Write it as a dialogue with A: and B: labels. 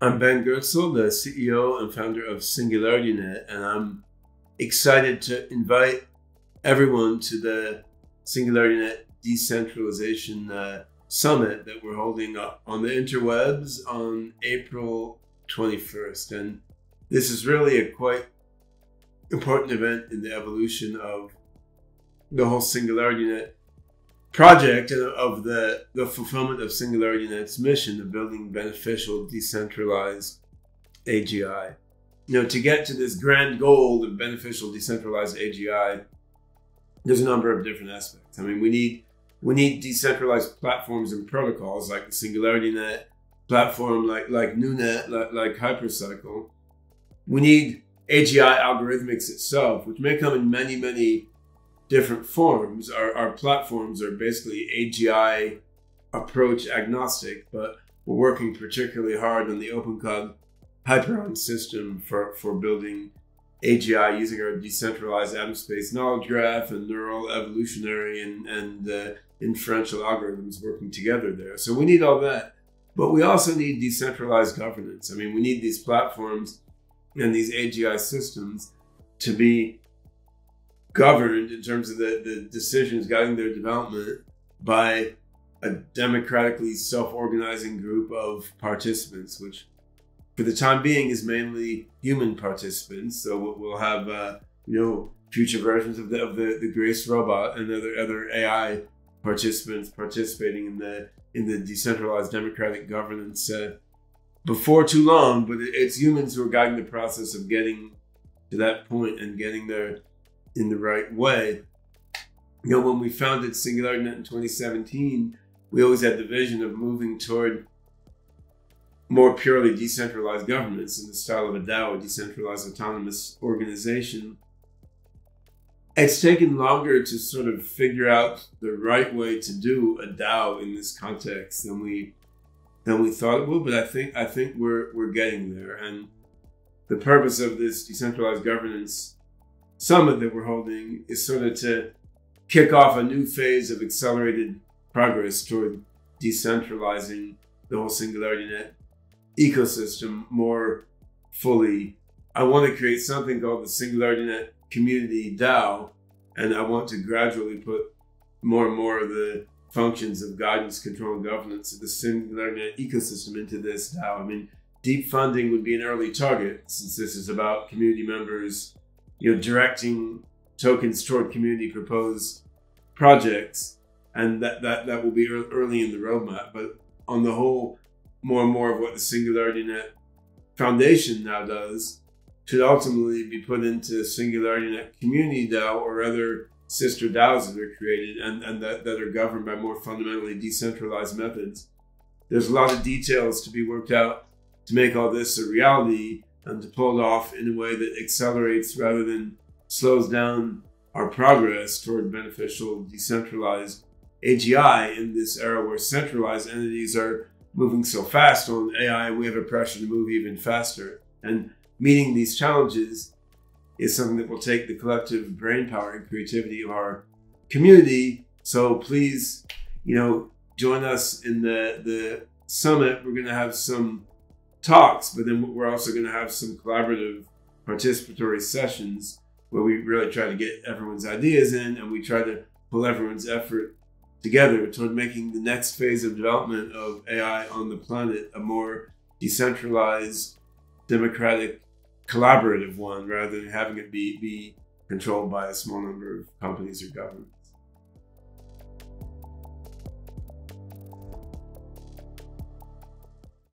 A: I'm Ben Goertzel, the CEO and founder of SingularityNet, and I'm excited to invite everyone to the SingularityNet Decentralization uh, Summit that we're holding on the interwebs on April 21st. And this is really a quite important event in the evolution of the whole SingularityNet project of the, the fulfillment of SingularityNet's mission of building beneficial, decentralized AGI. You know, to get to this grand goal of beneficial, decentralized AGI, there's a number of different aspects. I mean, we need we need decentralized platforms and protocols like the SingularityNet platform, like like NuNet, like, like Hypercycle. We need AGI algorithmics itself, which may come in many, many different forms. Our, our platforms are basically AGI approach agnostic, but we're working particularly hard on the OpenCog Hyperon system for, for building AGI using our decentralized atom space knowledge graph and neural evolutionary and, and uh, inferential algorithms working together there. So we need all that. But we also need decentralized governance. I mean, we need these platforms and these AGI systems to be governed in terms of the, the decisions guiding their development by a democratically self-organizing group of participants, which for the time being is mainly human participants. So we'll have, uh, you know, future versions of the, of the, the Grace robot and other, other AI participants participating in the, in the decentralized democratic governance uh, before too long, but it's humans who are guiding the process of getting to that point and getting there in the right way. You know, when we founded SingularityNet in 2017, we always had the vision of moving toward more purely decentralized governments in the style of a DAO, a decentralized autonomous organization. It's taken longer to sort of figure out the right way to do a DAO in this context than we than we thought it would, but I think I think we're we're getting there. And the purpose of this decentralized governance summit that we're holding is sort of to kick off a new phase of accelerated progress toward decentralizing the whole SingularityNet ecosystem more fully. I want to create something called the SingularityNet Community DAO, and I want to gradually put more and more of the functions of guidance, control, and governance of the SingularityNet ecosystem into this DAO. I mean, deep funding would be an early target since this is about community members you know, directing tokens toward community proposed projects, and that that that will be early in the roadmap. But on the whole, more and more of what the SingularityNet Foundation now does should ultimately be put into SingularityNet Community DAO or other sister DAOs that are created and, and that, that are governed by more fundamentally decentralized methods. There's a lot of details to be worked out to make all this a reality, and to pull it off in a way that accelerates rather than slows down our progress toward beneficial decentralized AGI in this era where centralized entities are moving so fast on AI, we have a pressure to move even faster. And meeting these challenges is something that will take the collective brain power and creativity of our community. So please, you know, join us in the the summit. We're going to have some talks, but then we're also going to have some collaborative participatory sessions where we really try to get everyone's ideas in and we try to pull everyone's effort together toward making the next phase of development of AI on the planet a more decentralized, democratic, collaborative one rather than having it be, be controlled by a small number of companies or government.